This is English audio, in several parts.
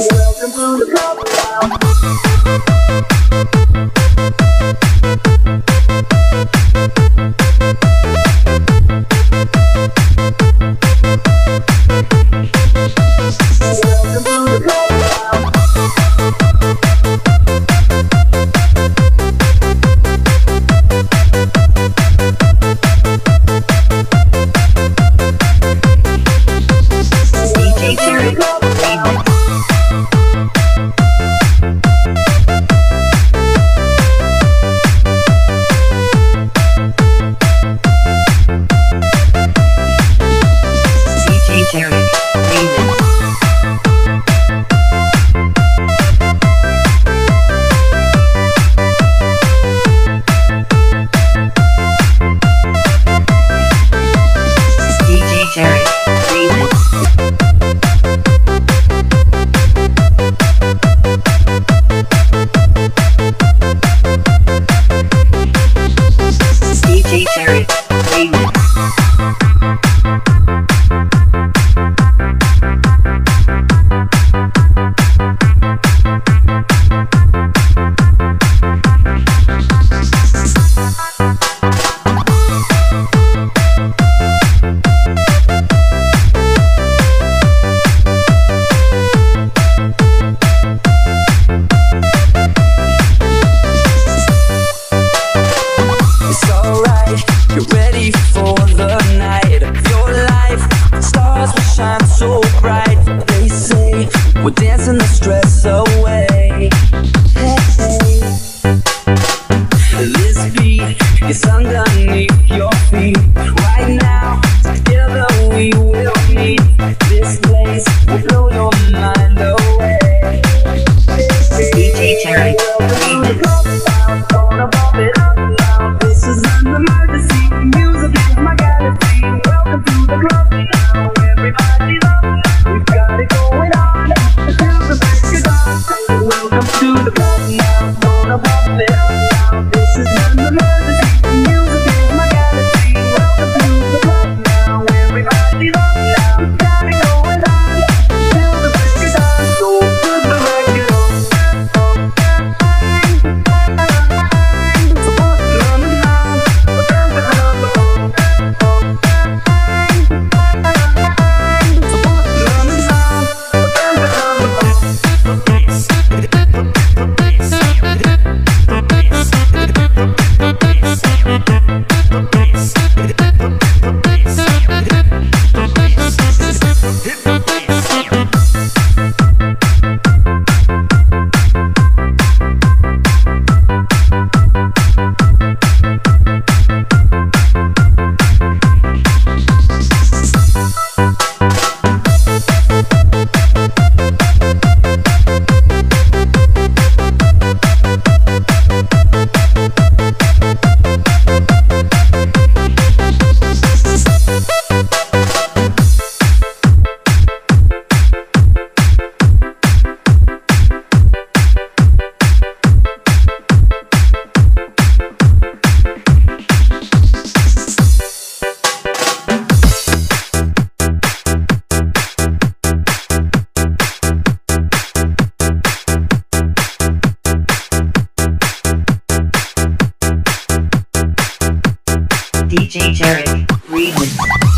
Welcome to the club. DJ Jarek, Reason.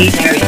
DJ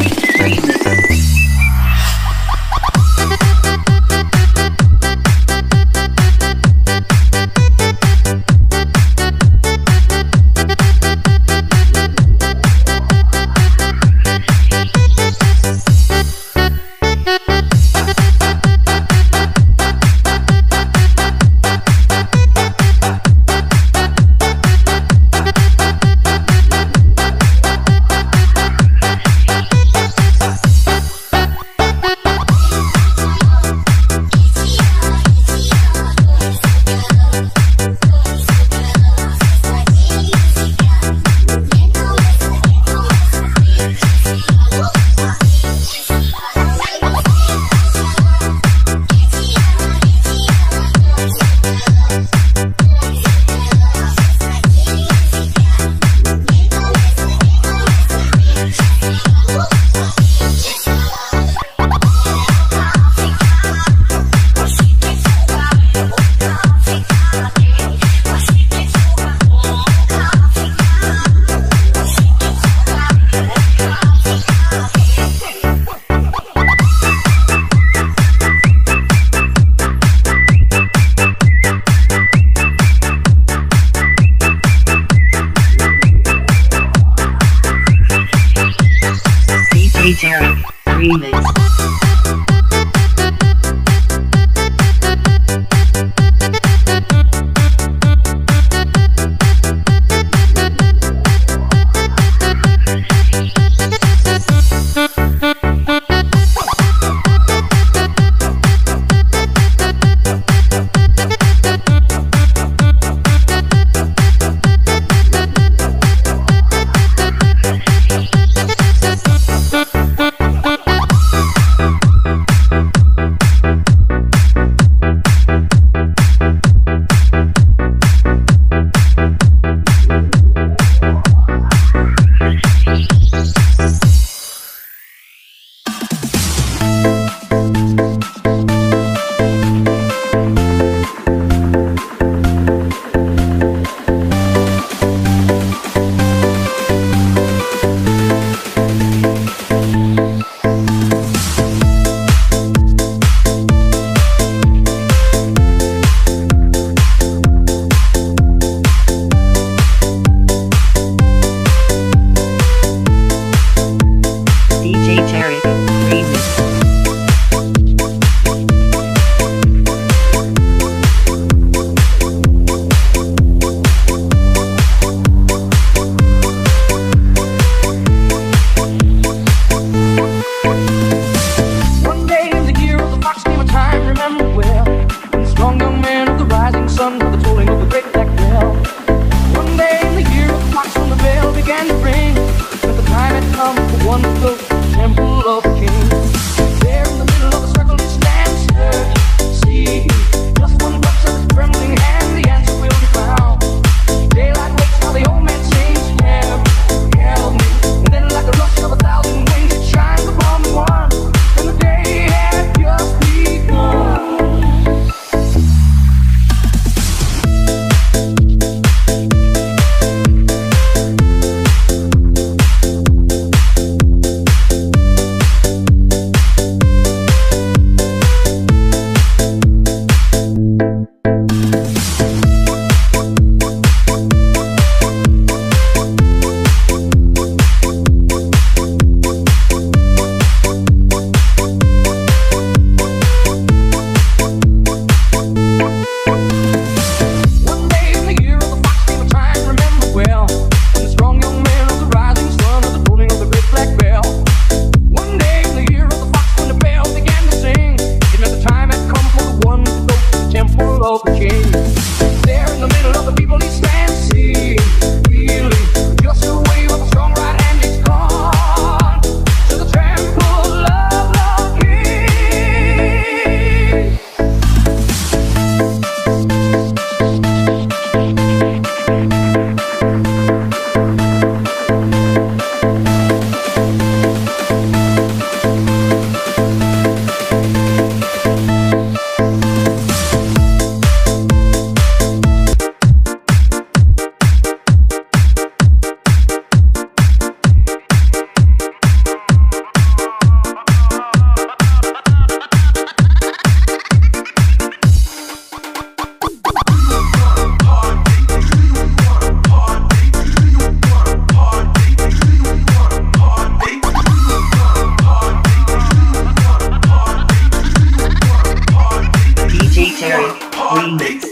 Mondays.